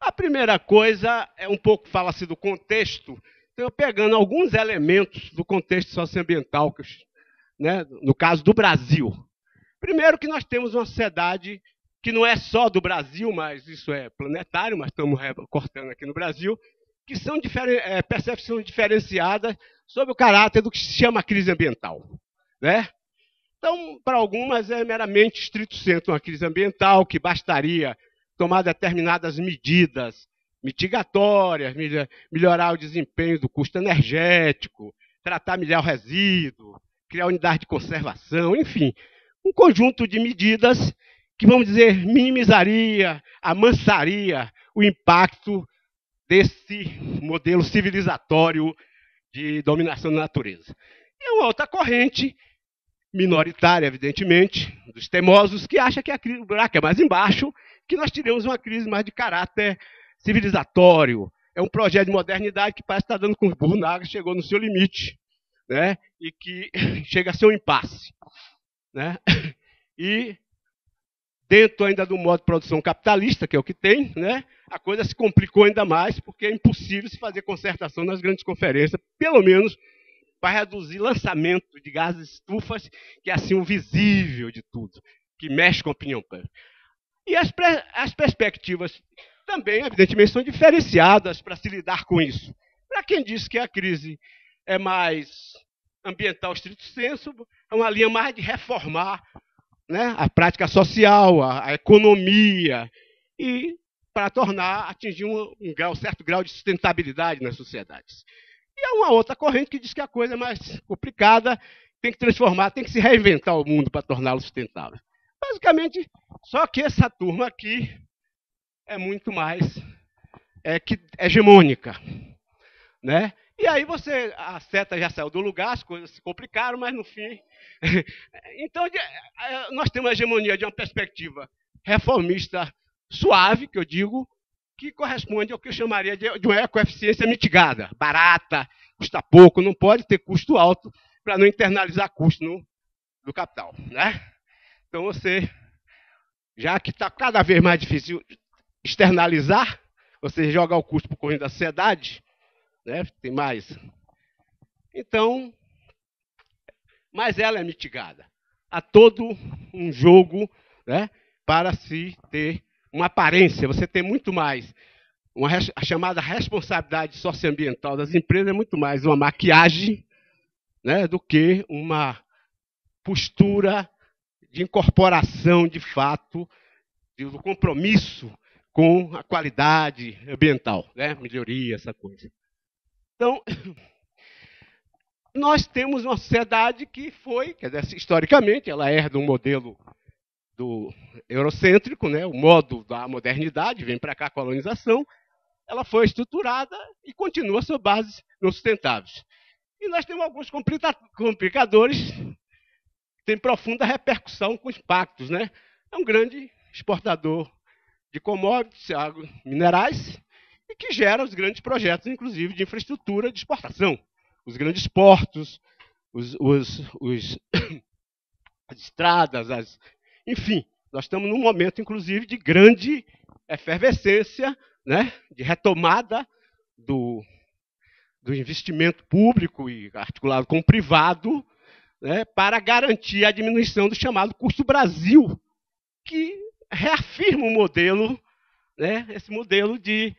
A primeira coisa é um pouco, fala-se do contexto, então, pegando alguns elementos do contexto socioambiental, né, no caso do Brasil. Primeiro que nós temos uma sociedade que não é só do Brasil, mas isso é planetário, mas estamos cortando aqui no Brasil, que são é, percepções diferenciadas sobre o caráter do que se chama crise ambiental. Né? Então, para algumas é meramente estrito senso uma crise ambiental, que bastaria tomar determinadas medidas mitigatórias, melhorar o desempenho do custo energético, tratar melhor o resíduo, criar unidade de conservação, enfim, um conjunto de medidas que, vamos dizer, minimizaria, amansaria o impacto desse modelo civilizatório de dominação da natureza. E uma outra corrente, minoritária, evidentemente, dos teimosos, que acha que o buraco é mais embaixo, que nós tiremos uma crise mais de caráter civilizatório. É um projeto de modernidade que parece estar dando com o burro na água, chegou no seu limite, né? e que chega a ser um impasse. Né? E dentro ainda do modo de produção capitalista, que é o que tem, né? a coisa se complicou ainda mais, porque é impossível se fazer concertação nas grandes conferências, pelo menos para reduzir lançamento de gases estufas, que é assim o visível de tudo, que mexe com a opinião pública. E as, as perspectivas também, evidentemente, são diferenciadas para se lidar com isso. Para quem diz que a crise é mais ambiental estrito senso, é uma linha mais de reformar né, a prática social, a, a economia, e para tornar, atingir um, um, grau, um certo grau de sustentabilidade nas sociedades. E há uma outra corrente que diz que a coisa é mais complicada, tem que transformar, tem que se reinventar o mundo para torná-lo sustentável. Basicamente, só que essa turma aqui é muito mais é, que, hegemônica. Né? E aí você, a seta já saiu do lugar, as coisas se complicaram, mas no fim. então, é, nós temos a hegemonia de uma perspectiva reformista suave, que eu digo, que corresponde ao que eu chamaria de, de uma ecoeficiência mitigada, barata, custa pouco, não pode ter custo alto para não internalizar custo no, do capital. Né? Então você, já que está cada vez mais difícil externalizar, seja, jogar o custo para o corrente da sociedade, né? tem mais. Então, mas ela é mitigada. Há todo um jogo né, para se ter uma aparência, você tem muito mais. Uma, a chamada responsabilidade socioambiental das empresas é muito mais uma maquiagem né, do que uma postura de incorporação de fato do compromisso com a qualidade ambiental, né? melhoria, essa coisa. Então, nós temos uma sociedade que foi, quer dizer, historicamente, ela herda um modelo do eurocêntrico, né? o modo da modernidade, vem para cá a colonização, ela foi estruturada e continua sob bases não sustentáveis. E nós temos alguns complicadores têm profunda repercussão com os pactos. Né? É um grande exportador de commodities, minerais, e que gera os grandes projetos, inclusive, de infraestrutura de exportação. Os grandes portos, os, os, os as estradas, as, enfim, nós estamos num momento, inclusive, de grande efervescência, né, de retomada do, do investimento público e articulado com o privado, né, para garantir a diminuição do chamado custo Brasil, que reafirma o modelo, né, esse modelo de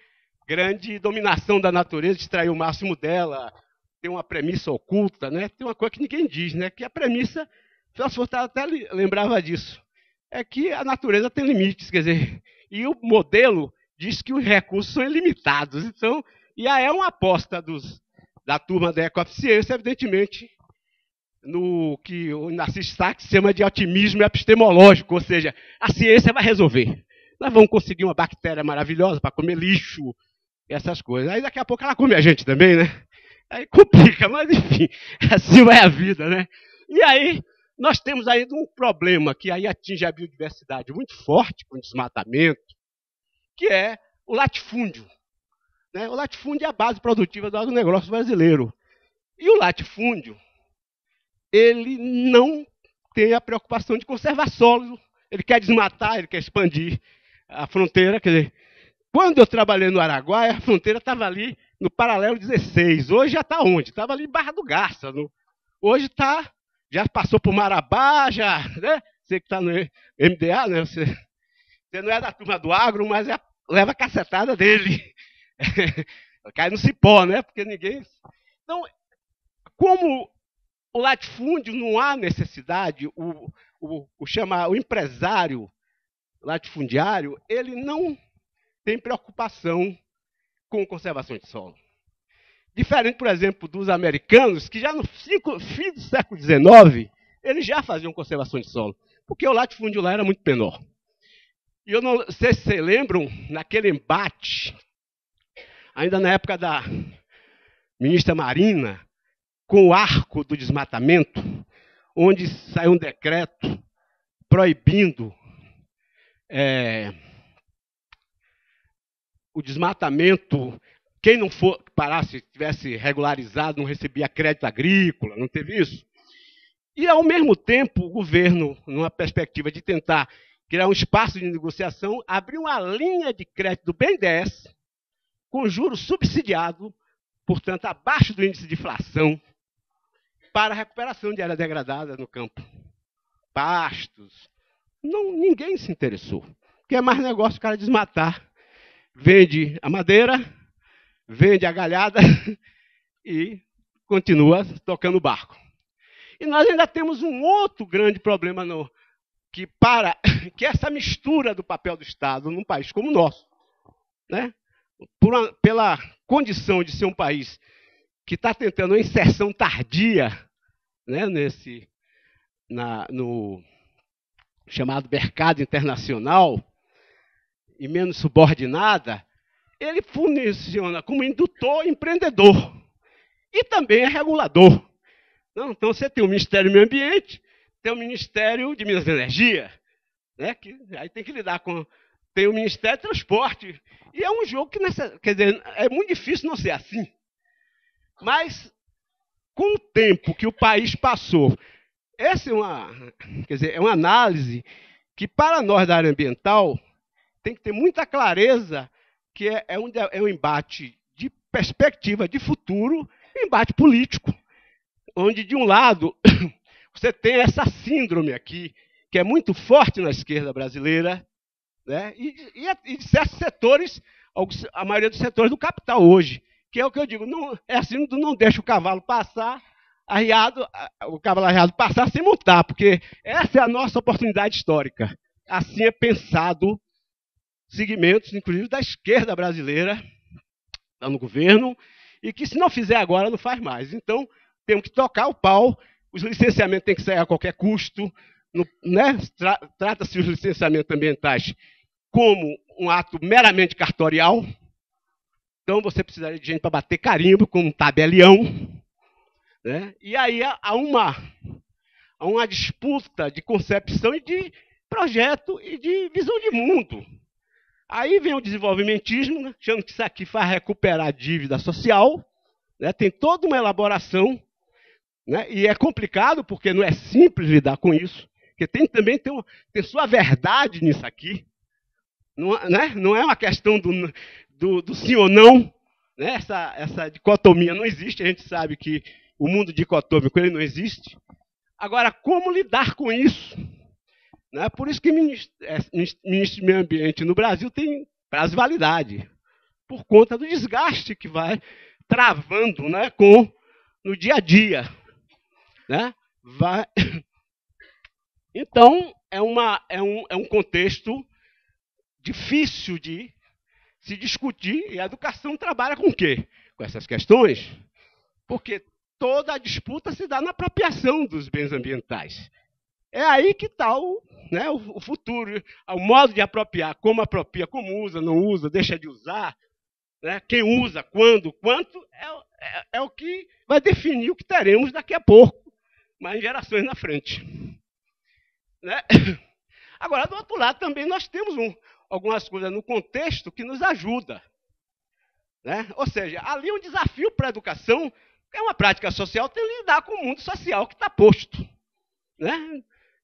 grande dominação da natureza, extrair o máximo dela, tem uma premissa oculta, né? tem uma coisa que ninguém diz, né? que a premissa, Celso Furtado até lembrava disso, é que a natureza tem limites, quer dizer, e o modelo diz que os recursos são ilimitados. Então, e aí é uma aposta dos, da turma da ecoeficiência, evidentemente, no que o Narciso Sachs chama de otimismo epistemológico, ou seja, a ciência vai resolver. Nós vamos conseguir uma bactéria maravilhosa para comer lixo, essas coisas. Aí daqui a pouco ela come a gente também, né? Aí complica, mas enfim, assim vai a vida, né? E aí nós temos ainda um problema que aí atinge a biodiversidade muito forte com o desmatamento, que é o latifúndio. Né? O latifúndio é a base produtiva do agronegócio brasileiro. E o latifúndio, ele não tem a preocupação de conservar solo. Ele quer desmatar, ele quer expandir a fronteira. Quer dizer, Quando eu trabalhei no Araguaia, a fronteira estava ali no paralelo 16. Hoje já está onde? Estava ali em Barra do Garça. No... Hoje está, já passou por Marabá, já, né? Você que está no MDA, né? Você, você não é da turma do agro, mas é, leva a cacetada dele. Cai no cipó, né? Porque ninguém. Então, como o latifúndio não há necessidade, o, o, o, chama, o empresário latifundiário, ele não tem preocupação com conservação de solo. Diferente, por exemplo, dos americanos, que já no fim do século XIX, eles já faziam conservação de solo, porque o latifúndio lá era muito menor. E eu não sei se vocês lembram, naquele embate, ainda na época da ministra Marina, com o arco do desmatamento, onde saiu um decreto proibindo é, o desmatamento. Quem não for parasse, tivesse regularizado, não recebia crédito agrícola, não teve isso. E, ao mesmo tempo, o governo, numa perspectiva de tentar criar um espaço de negociação, abriu uma linha de crédito do BNDES, com juros subsidiado, portanto, abaixo do índice de inflação, para a recuperação de área degradada no campo. Pastos. Não, ninguém se interessou. Porque é mais negócio o cara desmatar. Vende a madeira, vende a galhada e continua tocando o barco. E nós ainda temos um outro grande problema no, que para que é essa mistura do papel do Estado num país como o nosso, né? Uma, pela condição de ser um país que está tentando uma inserção tardia né, nesse, na, no chamado mercado internacional e menos subordinada, ele funciona como indutor empreendedor e também é regulador. Não, então você tem o Ministério do Meio Ambiente, tem o Ministério de Minas e Energia, né, que aí tem que lidar com. Tem o Ministério de Transporte. E é um jogo que, nessa, quer dizer, é muito difícil não ser assim. Mas, com o tempo que o país passou, essa é uma, quer dizer, é uma análise que, para nós da área ambiental, tem que ter muita clareza que é, é, um, é um embate de perspectiva de futuro, embate político, onde, de um lado, você tem essa síndrome aqui, que é muito forte na esquerda brasileira, né? e, e, e de certos setores, a maioria dos setores do capital hoje, que é o que eu digo, não, é assim, não deixa o cavalo passar, arriado, o cavalo arriado passar sem montar, porque essa é a nossa oportunidade histórica. Assim é pensado segmentos, inclusive da esquerda brasileira, tá no governo, e que se não fizer agora, não faz mais. Então, temos que tocar o pau, os licenciamentos têm que sair a qualquer custo, né? Tra Trata-se os licenciamentos ambientais como um ato meramente cartorial, então você precisaria de gente para bater carimbo com um tabelião. Né? E aí há uma, há uma disputa de concepção e de projeto e de visão de mundo. Aí vem o desenvolvimentismo, né? achando que isso aqui faz recuperar a dívida social. Né? Tem toda uma elaboração. Né? E é complicado, porque não é simples lidar com isso. Porque tem também tem, uma, tem sua verdade nisso aqui. Não, né? não é uma questão do, do, do sim ou não. Né? Essa, essa dicotomia não existe, a gente sabe que o mundo dicotômico ele não existe. Agora, como lidar com isso? Né? Por isso que ministro, é, do Meio Ambiente no Brasil tem prazo de validade, por conta do desgaste que vai travando né, com, no dia a dia. Né? Vai... Então, é, uma, é, um, é um contexto difícil de se discutir, e a educação trabalha com o quê? Com essas questões. Porque toda a disputa se dá na apropriação dos bens ambientais. É aí que está o, né, o, futuro, o modo de apropriar, como apropria, como usa, não usa, deixa de usar, né, quem usa, quando, quanto, é, é, é o que vai definir o que teremos daqui a pouco, mais gerações na frente. Né? Agora, do outro lado, também nós temos um, algumas coisas no contexto que nos ajuda. Né? Ou seja, ali um desafio para a educação é uma prática social, tem que lidar com o mundo social que está posto. Né?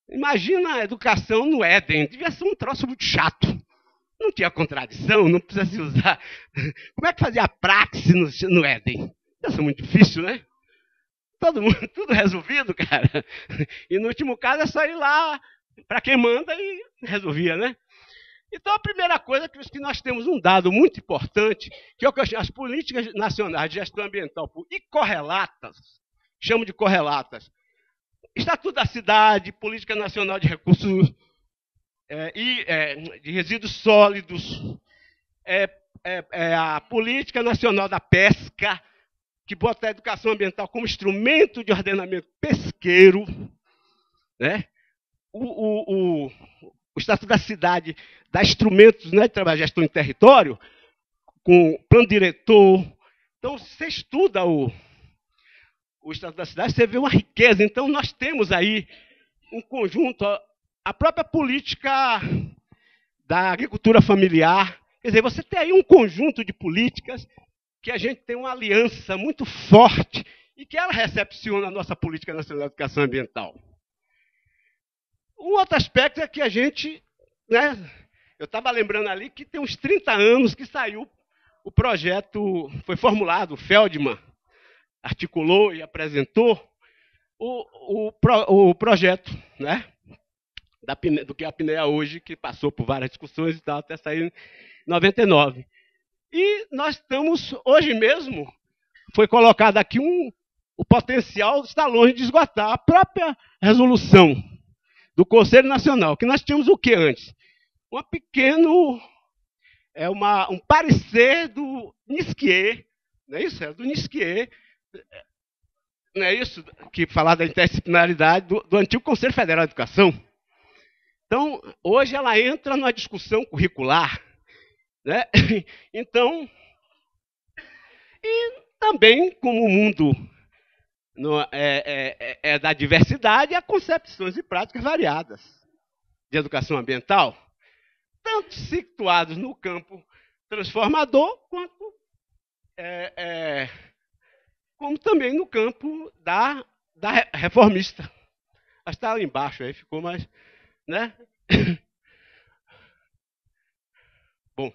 Imagina a educação no Éden, devia ser um troço muito chato. não tinha contradição, não precisa se usar. Como é que fazia a praxe no, no Éden? Isso é muito difícil, né? Todo mundo, tudo resolvido, cara. E no último caso é só ir lá para quem manda e resolvia, né? Então, a primeira coisa é que nós temos um dado muito importante, que é o que as políticas nacionais de gestão ambiental e correlatas, chamo de correlatas, Estatuto da Cidade, Política Nacional de Recursos é, e, é, de Resíduos Sólidos, é, é, é, a Política Nacional da Pesca, que bota a educação ambiental como instrumento de ordenamento pesqueiro, né? o, o, o, o Estatuto da Cidade dá instrumentos né, de trabalho gestão em território, com plano diretor. Então, você estuda o, o Estatuto da Cidade, você vê uma riqueza. Então, nós temos aí um conjunto, a própria política da agricultura familiar. Quer dizer, você tem aí um conjunto de políticas que a gente tem uma aliança muito forte e que ela recepciona a nossa política nacional de educação ambiental. Um outro aspecto é que a gente, né, eu estava lembrando ali que tem uns 30 anos que saiu o projeto, foi formulado, o Feldman articulou e apresentou o, o, o projeto né, da, do que é a PNEA hoje, que passou por várias discussões e tal, até sair em 99. E nós estamos, hoje mesmo, foi colocado aqui um, o potencial está longe de esgotar. A própria resolução do Conselho Nacional, que nós tínhamos o que antes? Um pequeno, é uma, um parecer do Nisquier, não é isso? É do Nisquier, não é isso? Que falar da interdisciplinaridade do, do antigo Conselho Federal de Educação. Então, hoje ela entra numa discussão curricular. Né? Então, e também como o mundo no, é, é, é, é, da diversidade, há concepções e práticas variadas de educação ambiental, tanto situados no campo transformador, quanto é, é, como também no campo da, da reformista. Está lá embaixo aí, ficou mais. Né? Bom,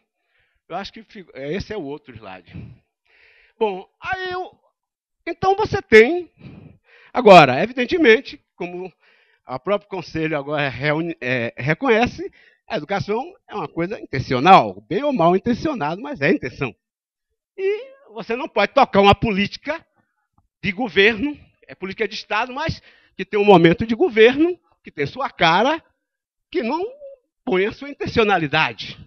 eu acho que esse é o outro slide. Bom, aí eu, então você tem. Agora, evidentemente, como o próprio conselho agora é, reconhece, a educação é uma coisa intencional, bem ou mal intencionado, mas é intenção. E você não pode tocar uma política de governo, é política de Estado, mas que tem um momento de governo, que tem sua cara, que não põe a sua intencionalidade.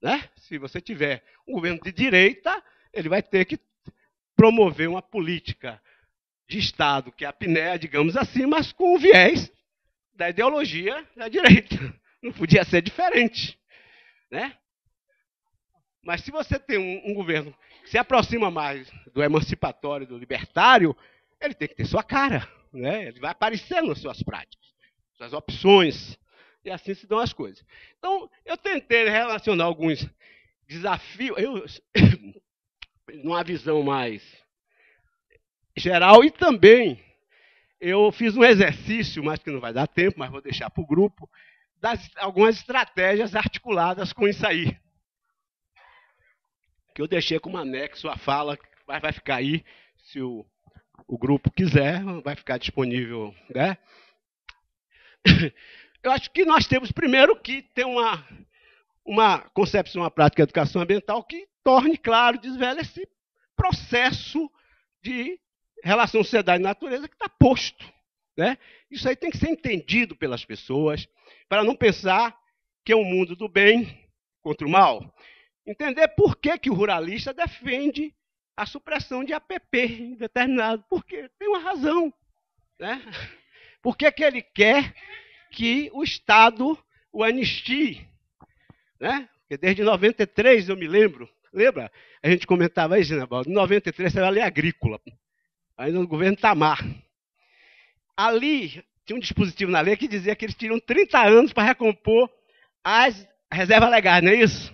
Né? Se você tiver um governo de direita, ele vai ter que promover uma política de Estado, que é a PNEA, digamos assim, mas com o viés da ideologia da direita. Não podia ser diferente. Né? Mas se você tem um, um governo que se aproxima mais do emancipatório, do libertário, ele tem que ter sua cara. Né? Ele vai aparecer nas suas práticas, suas opções. E assim se dão as coisas. Então, eu tentei relacionar alguns desafios. Eu, numa visão mais geral e também eu fiz um exercício, mas que não vai dar tempo, mas vou deixar para o grupo, das algumas estratégias articuladas com isso aí. Que eu deixei como anexo a fala, mas vai ficar aí, se o, o grupo quiser, vai ficar disponível. Né? Eu acho que nós temos primeiro que ter uma, uma concepção, uma prática de educação ambiental que torne claro, desvela esse processo de relação sociedade e natureza que está posto. Né? Isso aí tem que ser entendido pelas pessoas, para não pensar que é um mundo do bem contra o mal. Entender por que, que o ruralista defende a supressão de APP em determinado. Porque tem uma razão. Né? Por que, que ele quer que o Estado o anistie? Né? Porque desde 93, eu me lembro, lembra? A gente comentava isso, né, Baldo? Em 93 era a lei agrícola, ainda no governo Tamar. Ali tinha um dispositivo na lei que dizia que eles tinham 30 anos para recompor as reservas legais, não é isso?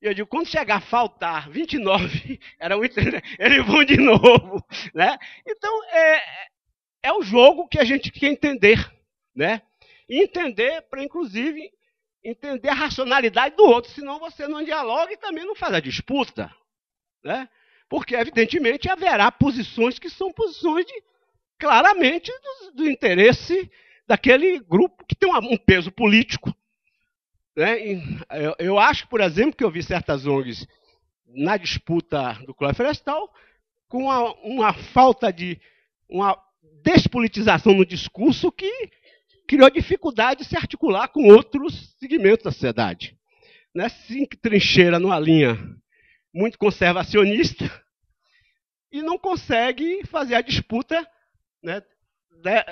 E eu digo, quando chegar a faltar 29, era muito, eles vão de novo. Né? Então, é, é o jogo que a gente quer entender. Né? E entender para, inclusive, entender a racionalidade do outro, senão você não dialoga e também não faz a disputa. Né? Porque, evidentemente, haverá posições que são posições de, claramente do, do interesse daquele grupo que tem um peso político. Né? Eu, eu, acho, por exemplo, que eu vi certas ONGs na disputa do Clóvis Florestal com uma, uma falta de uma despolitização no discurso que criou dificuldade de se articular com outros segmentos da sociedade. Né? Se trincheira numa linha muito conservacionista e não consegue fazer a disputa né,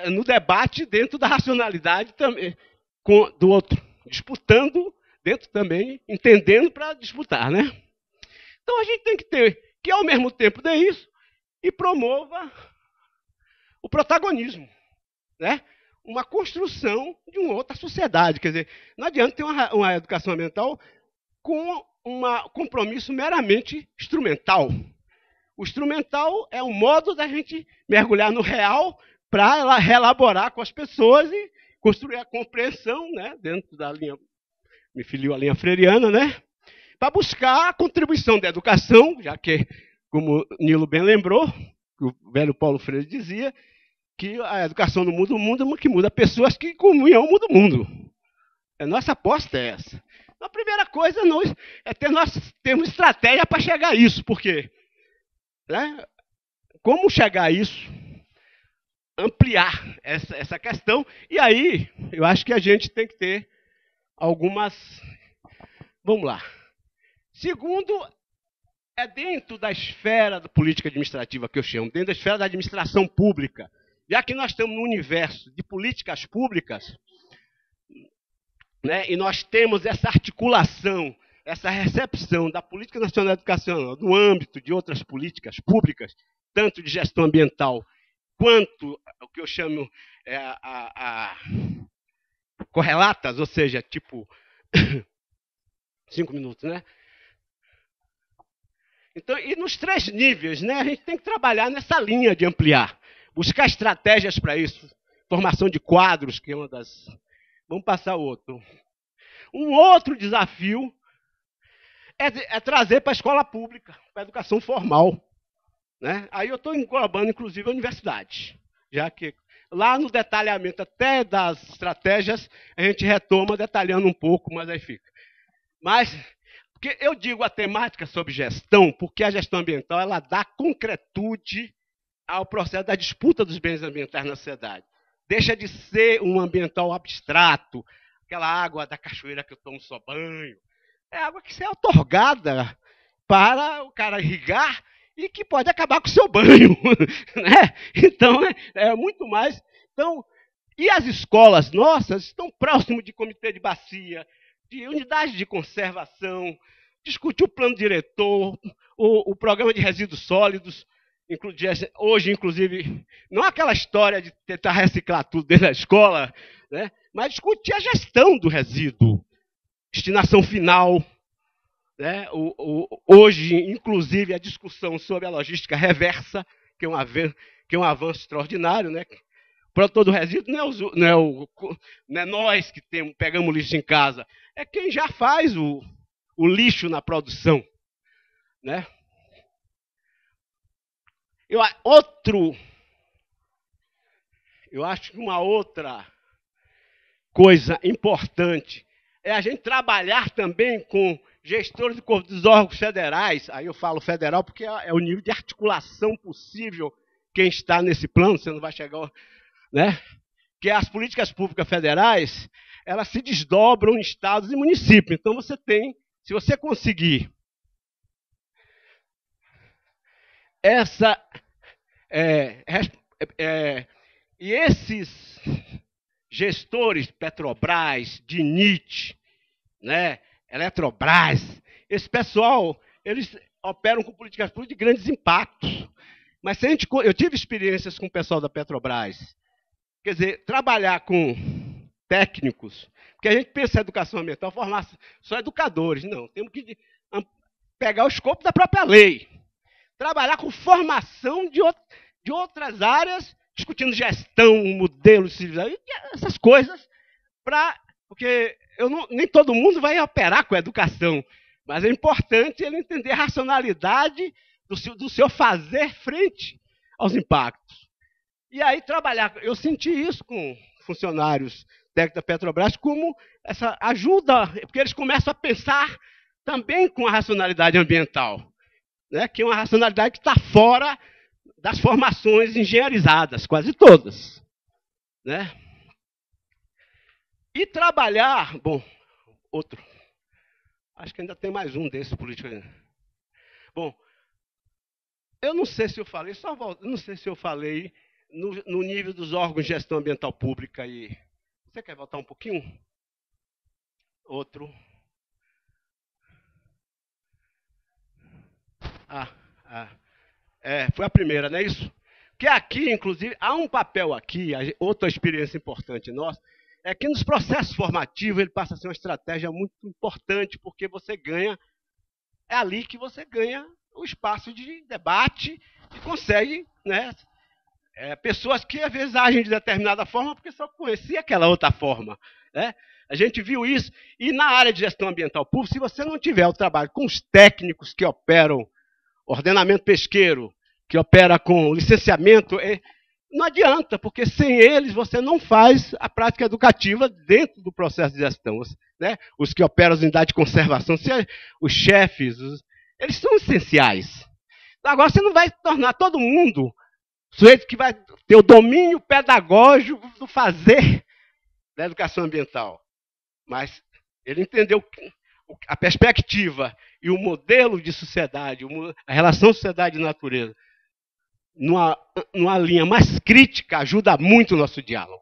no debate dentro da racionalidade também com, do outro, disputando dentro também, entendendo para disputar, né? Então a gente tem que ter que ao mesmo tempo dê isso e promova o protagonismo, né? Uma construção de uma outra sociedade. Quer dizer, não adianta ter uma, uma educação ambiental com um compromisso meramente instrumental. O instrumental é um modo da gente mergulhar no real para relaborar com as pessoas e construir a compreensão, né, dentro da linha, me filiou a linha freiriana, né, para buscar a contribuição da educação, já que, como Nilo bem lembrou, o velho Paulo Freire dizia, que a educação não muda o mundo, que muda pessoas que comunhão muda o mundo. A nossa aposta é essa. Então, a primeira coisa nós, é ter nós termos estratégia para chegar a isso, porque né, como chegar a isso? Ampliar essa, essa questão, e aí eu acho que a gente tem que ter algumas. Vamos lá. Segundo, é dentro da esfera da política administrativa que eu chamo, dentro da esfera da administração pública, já que nós estamos no universo de políticas públicas, né, e nós temos essa articulação, essa recepção da política nacional educacional no âmbito de outras políticas públicas, tanto de gestão ambiental quanto o que eu chamo é, a, a, correlatas, ou seja, tipo cinco minutos, né? Então, e nos três níveis, né, a gente tem que trabalhar nessa linha de ampliar buscar estratégias para isso. Formação de quadros, que é uma das. Vamos passar outro. Um outro desafio é, é trazer para a escola pública, para a educação formal. Né? Aí eu estou englobando, inclusive, a universidade. Já que lá no detalhamento até das estratégias, a gente retoma detalhando um pouco, mas aí fica. Mas, porque eu digo a temática sobre gestão, porque a gestão ambiental ela dá concretude ao processo da disputa dos bens ambientais na sociedade. Deixa de ser um ambiental abstrato, aquela água da cachoeira que eu tomo só banho. É água que é otorgada para o cara irrigar e que pode acabar com o seu banho. né? Então, é, é muito mais. Então, e as escolas nossas estão próximo de comitê de bacia, de unidade de conservação, discutir o plano diretor, o, o programa de resíduos sólidos, hoje, inclusive, não aquela história de tentar reciclar tudo dentro da escola, né? mas discutir a gestão do resíduo, destinação final. Né? O, o, hoje, inclusive, a discussão sobre a logística reversa, que é um avanço, é um avanço extraordinário. Né? O produtor do resíduo não é, não é, o, não é nós que temos, pegamos lixo em casa, é quem já faz o, o lixo na produção. Né? Eu, outro, eu acho que uma outra coisa importante é a gente trabalhar também com gestores dos órgãos federais. Aí eu falo federal porque é, é o nível de articulação possível quem está nesse plano, você não vai chegar, né? Que as políticas públicas federais, elas se desdobram em estados e municípios. Então você tem, se você conseguir essa. É, é, e esses gestores, Petrobras, DINIT, né, Eletrobras, esse pessoal, eles operam com políticas públicas de grandes impactos. Mas se a gente, eu tive experiências com o pessoal da Petrobras. Quer dizer, trabalhar com técnicos, porque a gente pensa em educação ambiental, formar só educadores. Não, temos que pegar o escopo da própria lei trabalhar com formação de, de outras áreas, discutindo gestão, modelos, essas coisas, para Porque não, nem todo mundo vai operar com educação, mas é importante ele entender a racionalidade do seu, do seu fazer frente aos impactos. E aí trabalhar. Eu senti isso com funcionários da Petrobras como essa ajuda, porque eles começam a pensar também com a racionalidade ambiental, né, que é uma racionalidade que está fora das formações engenheirizadas, quase todas. Né? E trabalhar, bom, outro. Acho que ainda tem mais um desses políticos. Bom, eu não sei se eu falei, só volto, não sei se eu falei no, no, nível dos órgãos de gestão ambiental pública aí. Você quer voltar um pouquinho? Outro. Ah, ah. É, foi a primeira, não é isso? Que aqui, inclusive, há um papel aqui, outra experiência importante nossa, é que nos processos formativos ele passa a ser uma estratégia muito importante, porque você ganha, é ali que você ganha o espaço de debate e consegue, né, é, pessoas que às vezes agem de determinada forma porque só conhecia aquela outra forma. Né? A gente viu isso. E na área de gestão ambiental pública, se você não tiver o trabalho com os técnicos que operam ordenamento pesqueiro, que opera com licenciamento, é, não adianta, porque sem eles você não faz a prática educativa dentro do processo de gestão. Né? Os que operam as unidades de conservação, os chefes, eles são essenciais. Agora você não vai tornar todo mundo sujeito que vai ter o domínio pedagógico do fazer da educação ambiental. Mas ele entendeu a perspectiva e o modelo de sociedade, a relação sociedade e natureza, numa, numa linha mais crítica, ajuda muito o nosso diálogo.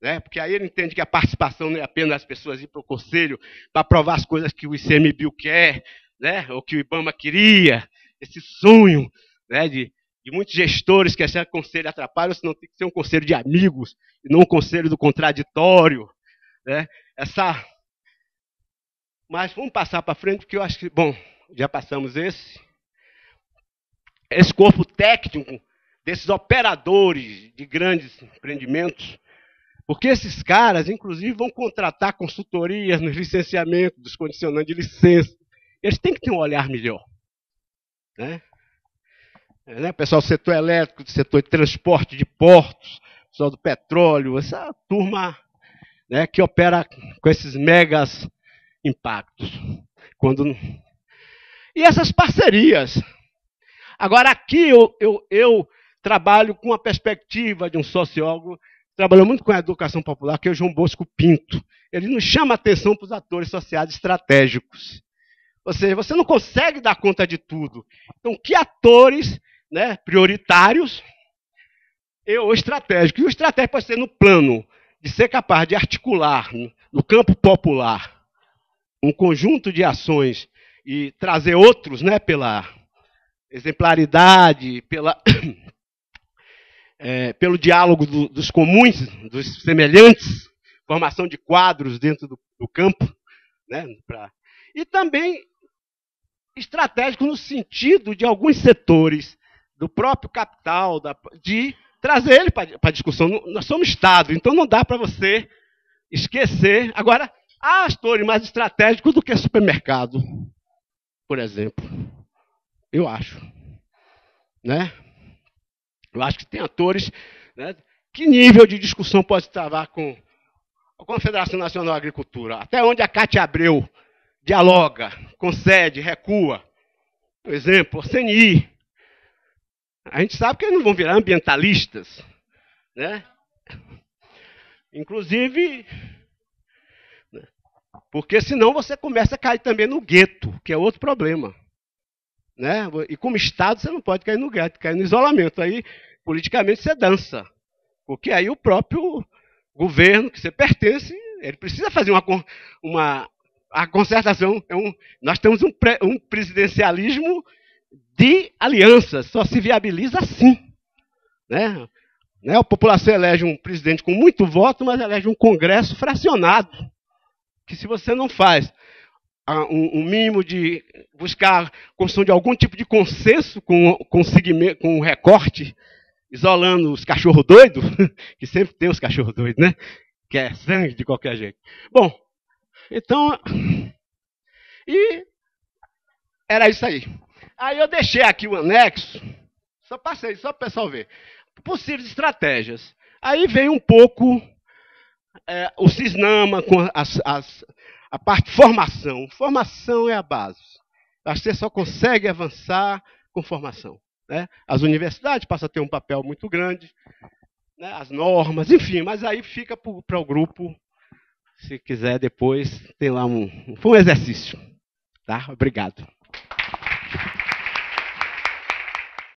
Né? Porque aí ele entende que a participação não é apenas as pessoas ir para o conselho para aprovar as coisas que o ICMBio quer, né? ou que o IBAMA queria, esse sonho né? de, de muitos gestores que esse conselho atrapalha, senão tem que ser um conselho de amigos, e não um conselho do contraditório. Né? Essa... Mas vamos passar para frente, porque eu acho que, bom, já passamos esse. Esse corpo técnico desses operadores de grandes empreendimentos, porque esses caras, inclusive, vão contratar consultorias nos licenciamentos, dos condicionantes de licença. Eles têm que ter um olhar melhor. Né? É, né? Pessoal do setor elétrico, do setor de transporte de portos, pessoal do petróleo, essa turma né, que opera com esses megas impactos. Quando... E essas parcerias. Agora, aqui eu, eu, eu trabalho com a perspectiva de um sociólogo, trabalhou muito com a educação popular, que é o João Bosco Pinto. Ele nos chama atenção para os atores sociais estratégicos. Ou seja, você não consegue dar conta de tudo. Então, que atores né, prioritários e ou estratégicos? E o estratégico pode ser no plano de ser capaz de articular no campo popular um conjunto de ações e trazer outros né, pela exemplaridade, pela, é, pelo diálogo do, dos comuns, dos semelhantes, formação de quadros dentro do, do campo, né, pra, e também estratégico no sentido de alguns setores do próprio capital, da, de trazer ele para a discussão. Nós somos Estado, então não dá para você esquecer. Agora, há atores mais estratégicos do que supermercado, por exemplo. Eu acho. Né? Eu acho que tem atores. Né? Que nível de discussão pode travar com a Confederação Nacional da Agricultura? Até onde a Cátia Abreu dialoga, concede, recua. Por exemplo, a CNI. A gente sabe que eles não vão virar ambientalistas. Né? Inclusive, porque senão você começa a cair também no gueto, que é outro problema. Né? E como Estado, você não pode cair no gueto, cair no isolamento. Aí, politicamente, você dança. Porque aí o próprio governo que você pertence, ele precisa fazer uma, uma a concertação. É um, nós temos um, pre, um presidencialismo de alianças, só se viabiliza assim. Né? Né? A população elege um presidente com muito voto, mas elege um congresso fracionado. Que se você não faz um, um mínimo de buscar construção de algum tipo de consenso com, com, com um recorte, isolando os cachorros doidos, que sempre tem os cachorros doidos, né? quer sangue de qualquer jeito. Bom, então. E era isso aí. Aí eu deixei aqui o anexo, só passei, só para o pessoal ver. Possíveis estratégias. Aí vem um pouco é, o Cisnama com as, as, a parte formação. Formação é a base. Você só consegue avançar com formação. Né? As universidades passam a ter um papel muito grande, né? as normas, enfim, mas aí fica para o grupo, se quiser depois, tem lá um. Foi um exercício. Tá? Obrigado.